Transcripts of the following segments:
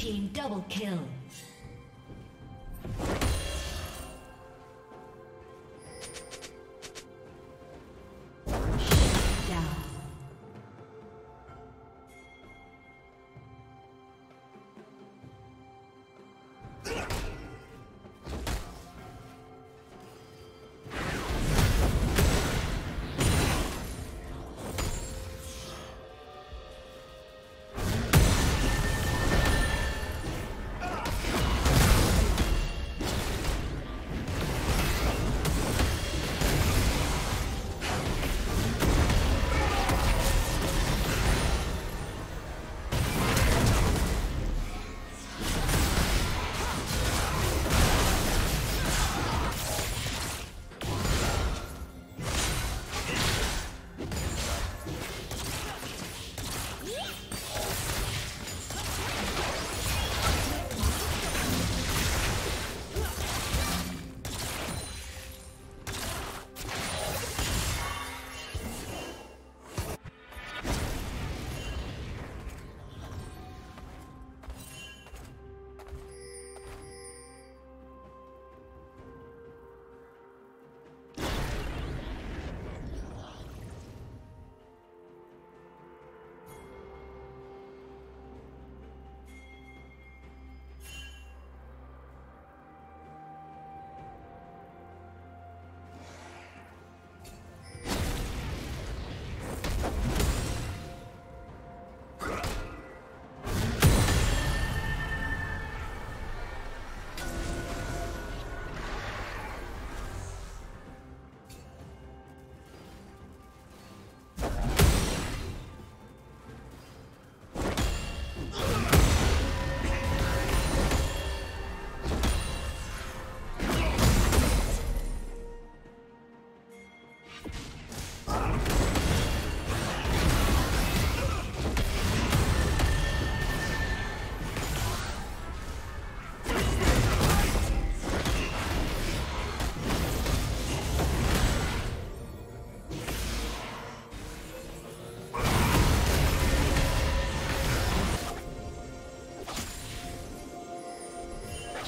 team double kill.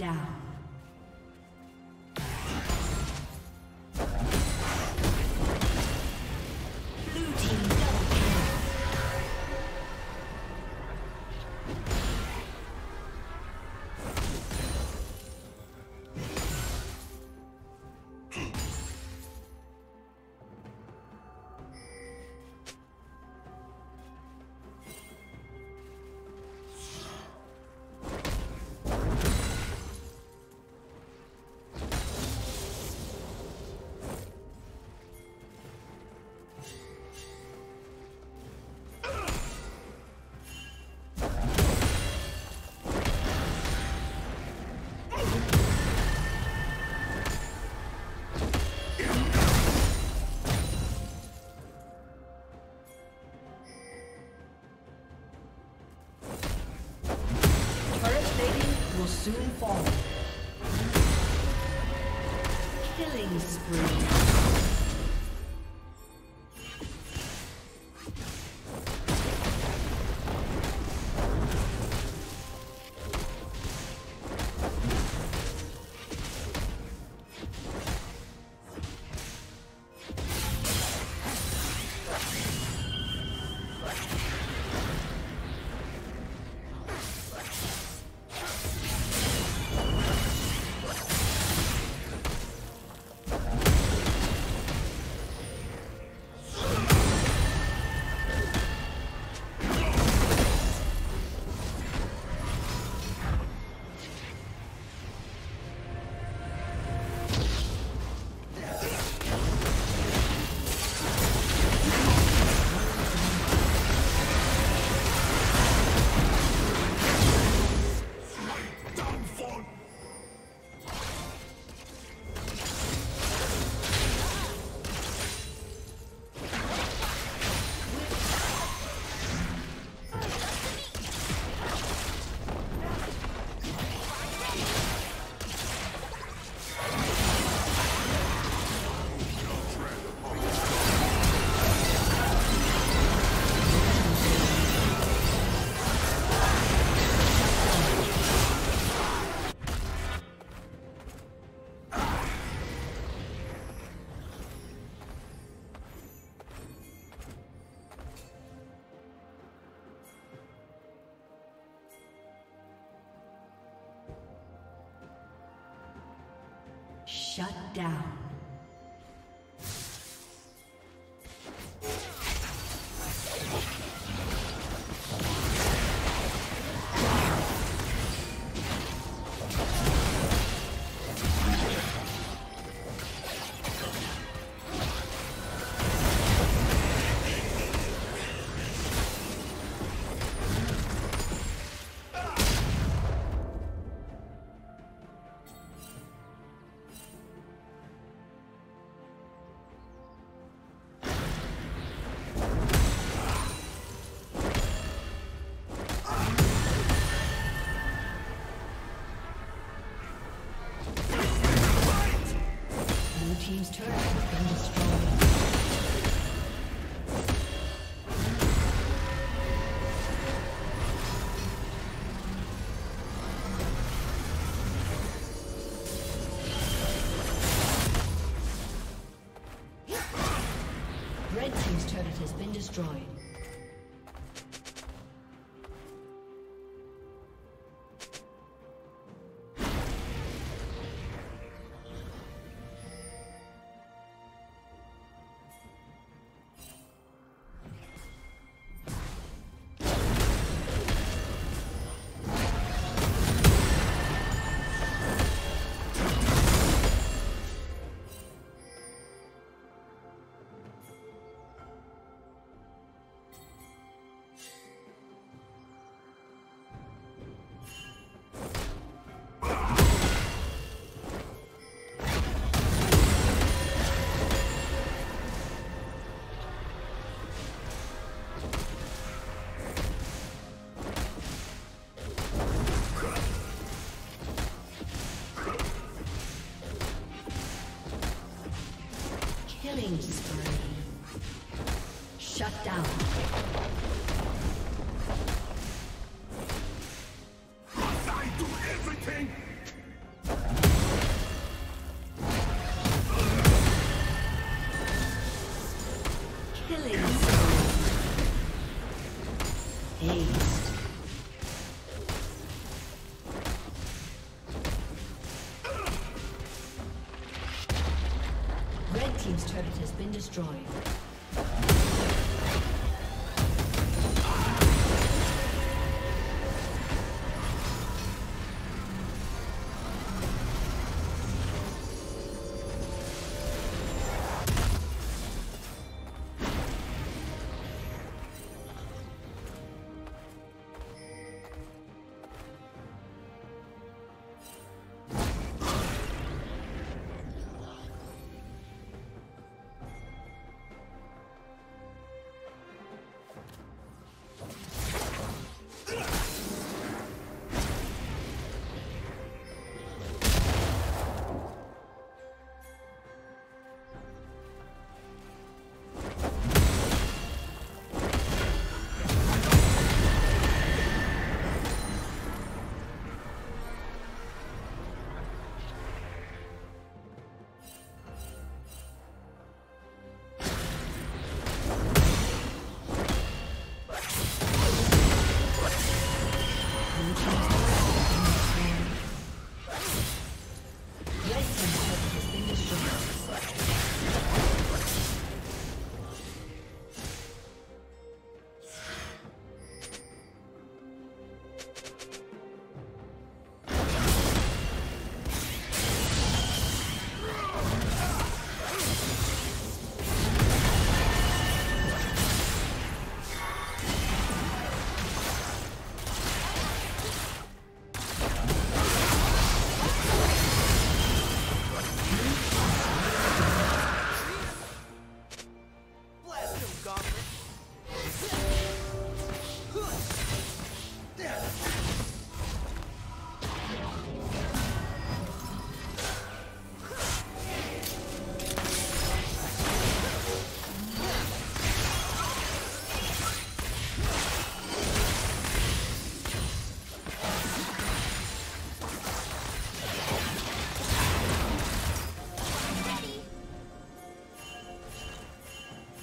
down. Soon fall. Killing spree. Shut down. Destroyed. Ace.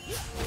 Blue